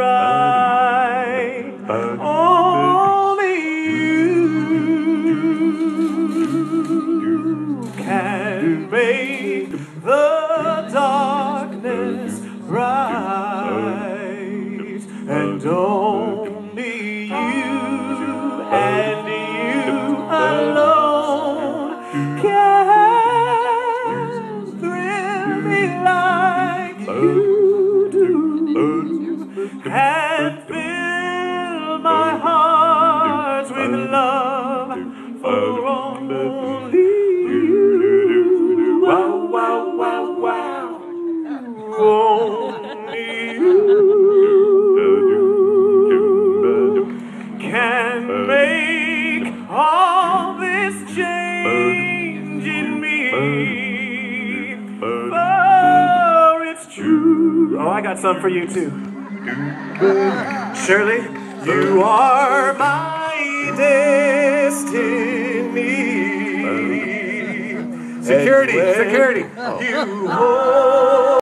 right. Only you can make the darkness bright, and only you and you alone can thrill me like you and fill my heart with love for only you. Wow, wow, wow, wow. Only you can make all this change in me. For it's true. Oh, I got some for you too. Shirley, you are my destiny. Security, security. Oh. You hold